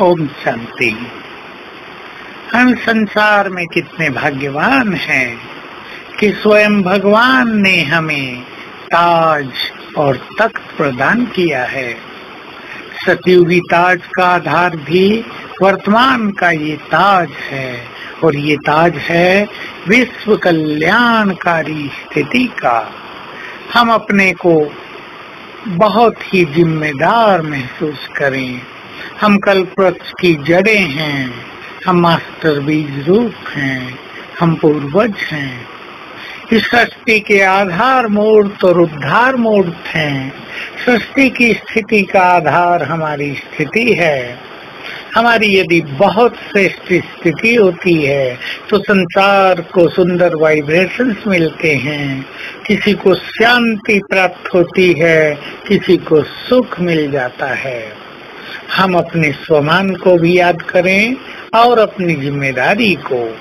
ओम शांति। हम संसार में कितने भाग्यवान हैं कि स्वयं भगवान ने हमें ताज और तख्त प्रदान किया है। सतयुगी ताज का आधार भी वर्तमान का ये ताज है और ये ताज है विश्व कल्याणकारी स्थिति का। हम अपने को बहुत ही जिम्मेदार महसूस करें। हम कल्प वृक्ष की जड़ें हैं, हम मास्टर बीज रूप हैं, हम पूर्वज हैं। इस सृष्टि के आधार मूर्त और उद्धार मूर्त हैं। सृष्टि की स्थिति का आधार हमारी स्थिति है। हमारी यदि बहुत श्रेष्ठ स्थिति होती है तो संसार को सुंदर वाइब्रेशंस मिलते हैं। किसी को शांति प्राप्त होती है, किसी को सुख मिल जाता है। हम अपने स्वमान को भी याद करें और अपनी ज़िम्मेदारी को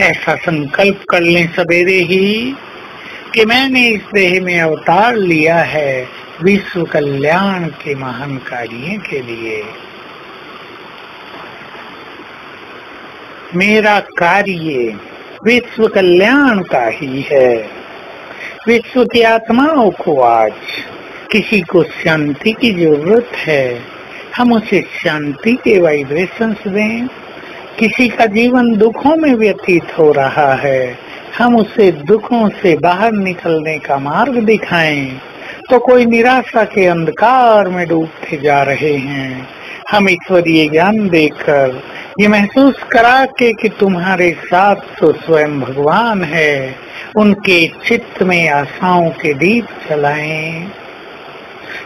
ऐसा संकल्प कर लें सवेरे ही कि मैंने इस देह में अवतार लिया है विश्व कल्याण के महान कार्य के लिए। मेरा कार्य विश्व कल्याण का ही है। विश्व की आत्माओं को आज किसी को शांति की ज़रूरत है। हम उसे शांति के वाइब्रेशंस दें। किसी का जीवन दुखों में व्यतीत हो रहा है, हम उसे दुखों से बाहर निकलने का मार्ग दिखाएँ। तो कोई निराशा के अंधकार में डूबते जा रहे हैं। हम ईश्वरीय ज्ञान देकर ये महसूस करा के कि तुम्हारे साथ तो स्वयं भगवान है, उनके चित्त में आशाओं के दीप चलाएँ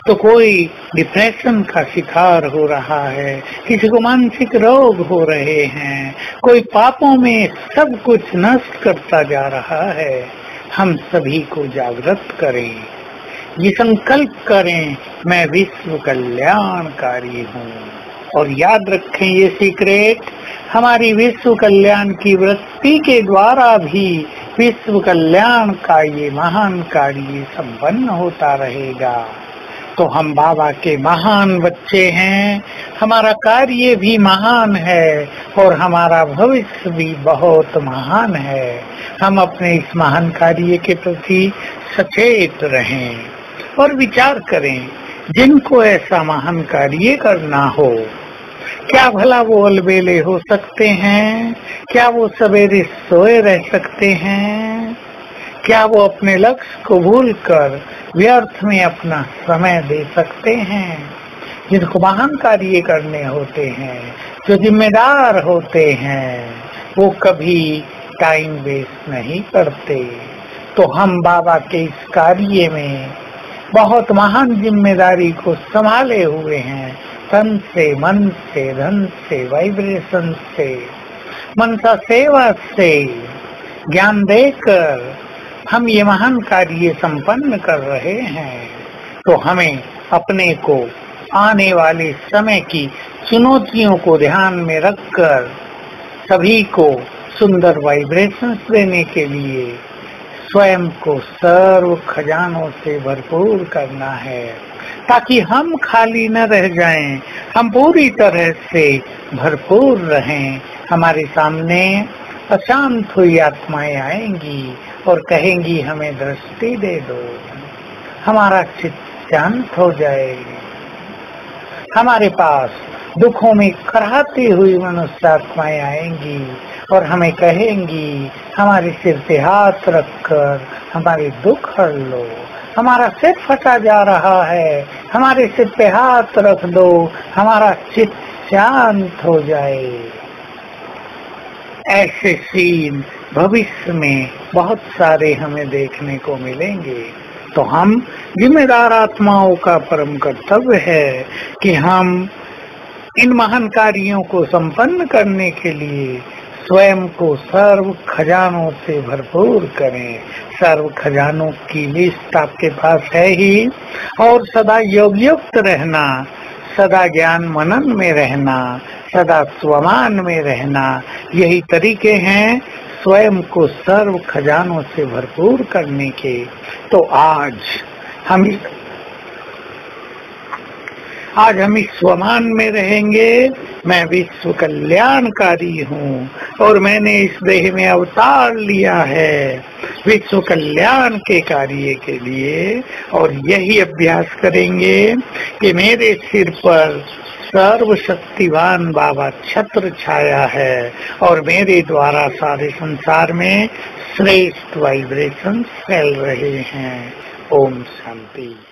तो कोई डिप्रेशन का शिकार हो रहा है, किसी को मानसिक रोग हो रहे हैं, कोई पापों में सब कुछ नष्ट करता जा रहा है, हम सभी को जागृत करें। ये संकल्प करें, मैं विश्व कल्याणकारी हूँ। और याद रखें ये सीक्रेट हमारी विश्व कल्याण की वृत्ति के द्वारा भी विश्व कल्याण का ये महान कार्य संपन्न होता रहेगा। तो हम बाबा के महान बच्चे हैं। हमारा कार्य भी महान है और हमारा भविष्य भी बहुत महान है। हम अपने इस महान कार्य के प्रति सचेत रहें और विचार करें, जिनको ऐसा महान कार्य करना हो। क्या भला वो अलबेले हो सकते हैं? क्या वो सवेरे सोए रह सकते हैं? क्या वो अपने लक्ष्य को भूलकर व्यर्थ में अपना समय दे सकते हैं? जिनको महान कार्य करने होते हैं, जो जिम्मेदार होते हैं, वो कभी टाइम वेस्ट नहीं करते। तो हम बाबा के इस कार्य में बहुत महान ज़िम्मेदारी को संभाले हुए हैं। तन से, मन से, धन से वाइब्रेशन से मनसा सेवा से ज्ञान देकर हम ये महान कार्य संपन्न कर रहे हैं। तो हमें अपने को आने वाले समय की चुनौतियों को ध्यान में रखकर सभी को सुंदर वाइब्रेशंस देने के लिए स्वयं को सर्व खजानों से भरपूर करना है ताकि हम खाली न रह जाएँ, हम पूरी तरह से भरपूर रहें। हमारे सामने अशांत हुई आत्माएँ आएँगी और कहेंगी, हमें दृष्टि दे दो। हमारा चित्त शांत हो जाए हमारे पास दुखों में कराती हुई मनुष्य आत्माएँ आएँगी और हमें कहेंगी, हमारे सिर पे हाथ रखकर हमारे दुख हर लो। हमारा सिर फटा जा रहा है। हमारे सिर पे हाथ रख दो। हमारा चित्त शांत हो जाए। ऐसे सीन भविष्य में बहुत सारे हमें देखने को मिलेंगे। तो हम जिम्मेदार आत्माओं का परम कर्तव्य है कि हम इन महान कार्यों को संपन्न करने के लिए स्वयं को सर्व खजानों से भरपूर करें। सर्व खजानों की लिस्ट आपके पास है ही। और सदा योग युक्त रहना, सदा ज्ञान मनन में रहना सदा स्वमान में रहना। यही तरीके हैं स्वयं को सर्व खजानों से भरपूर करने के। तो आज हम आज हम इस स्वमान में रहेंगे। मैं विश्व कल्याणकारी हूँ और मैंने इस देह में अवतार लिया है विश्व कल्याण के कार्य के लिए। और यही अभ्यास करेंगे कि मेरे सिर पर सर्वशक्तिवान बाबा छत्र छाया है और मेरे द्वारा सारे संसार में श्रेष्ठ वाइब्रेशन फैल रहे हैं। ओम शांति।